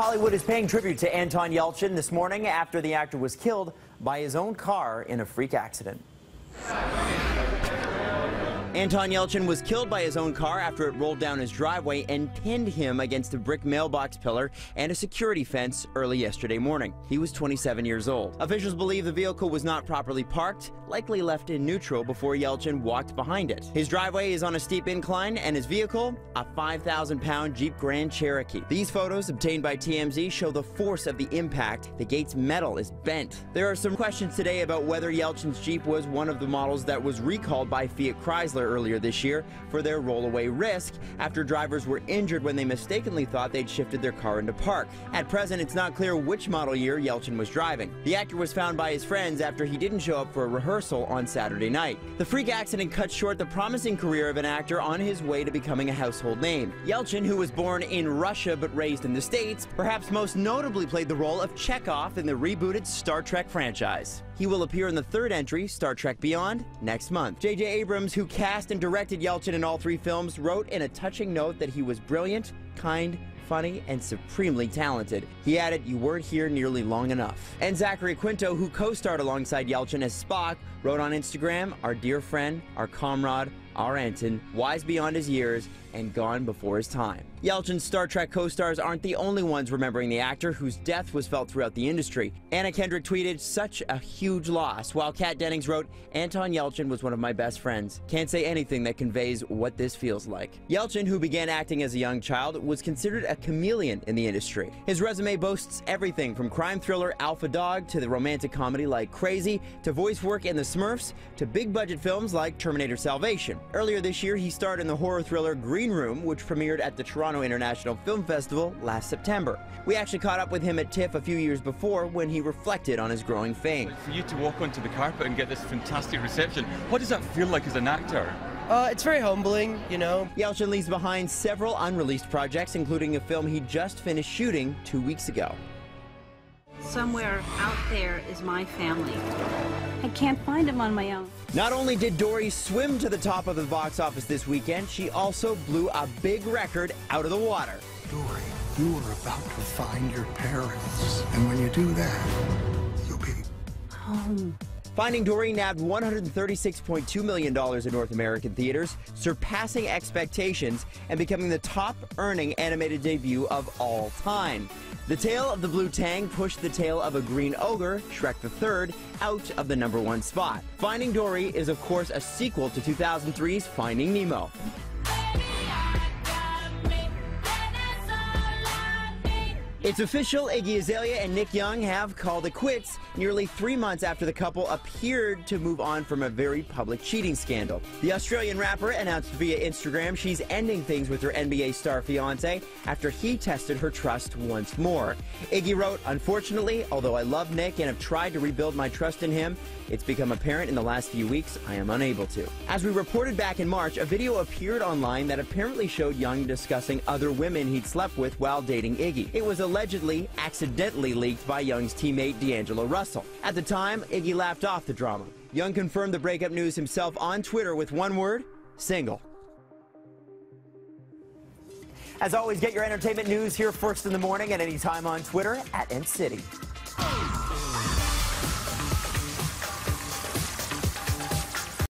Hollywood is paying tribute to Anton Yelchin this morning after the actor was killed by his own car in a freak accident. Anton Yelchin was killed by his own car after it rolled down his driveway and pinned him against a brick mailbox pillar and a security fence early yesterday morning. He was 27 years old. Officials believe the vehicle was not properly parked, likely left in neutral before Yelchin walked behind it. His driveway is on a steep incline and his vehicle, a 5,000-pound Jeep Grand Cherokee. These photos obtained by TMZ show the force of the impact. The gate's metal is bent. There are some questions today about whether Yelchin's Jeep was one of the models that was recalled by Fiat Chrysler earlier this year for their rollaway risk after drivers were injured when they mistakenly thought they'd shifted their car into park. At present, it's not clear which model year Yelchin was driving. The actor was found by his friends after he didn't show up for a rehearsal on Saturday night. The freak accident cut short the promising career of an actor on his way to becoming a household name. Yelchin, who was born in Russia but raised in the States, perhaps most notably played the role of Chekov in the rebooted Star Trek franchise. He will appear in the third entry, Star Trek Beyond, next month. J.J. Abrams, who cast and directed Yelchin in all three films, wrote in a touching note that he was brilliant, kind, funny, and supremely talented. He added, You weren't here nearly long enough. And Zachary Quinto, who co starred alongside Yelchin as Spock, wrote on Instagram, Our dear friend, our comrade, our Anton, wise beyond his years, and gone before his time. Yelchin's Star Trek co-stars aren't the only ones remembering the actor whose death was felt throughout the industry. Anna Kendrick tweeted, such a huge loss, while Kat Dennings wrote, Anton Yelchin was one of my best friends. Can't say anything that conveys what this feels like. Yelchin, who began acting as a young child, was considered a chameleon in the industry. His resume boasts everything from crime thriller Alpha Dog to the romantic comedy like Crazy, to voice work in The Smurfs, to big budget films like Terminator Salvation. Earlier this year, he starred in the horror thriller Green Room, which premiered at the Toronto International Film Festival last September. We actually caught up with him at TIFF a few years before when he reflected on his growing fame. For you to walk onto the carpet and get this fantastic reception, what does that feel like as an actor? Uh, it's very humbling, you know. Yelchin leaves behind several unreleased projects, including a film he just finished shooting two weeks ago. Somewhere out there is my family. I can't find him on my own. Not only did Dory swim to the top of the box office this weekend, she also blew a big record out of the water. Dory, you are about to find your parents. And when you do that, you'll be Home. Finding Dory nabbed $136.2 million in North American theaters, surpassing expectations and becoming the top earning animated debut of all time. The Tale of the Blue Tang pushed the tale of a green ogre, Shrek III, out of the number one spot. Finding Dory is, of course, a sequel to 2003's Finding Nemo. It's official, Iggy Azalea and Nick Young have called it quits nearly three months after the couple appeared to move on from a very public cheating scandal. The Australian rapper announced via Instagram she's ending things with her NBA star fiance after he tested her trust once more. Iggy wrote, Unfortunately, although I love Nick and have tried to rebuild my trust in him, it's become apparent in the last few weeks I am unable to. As we reported back in March, a video appeared online that apparently showed Young discussing other women he'd slept with while dating Iggy. It was allegedly accidentally leaked by Young's teammate D'Angelo Russell. At the time, Iggy laughed off the drama. Young confirmed the breakup news himself on Twitter with one word single. As always, get your entertainment news here first in the morning and anytime on Twitter at NCity.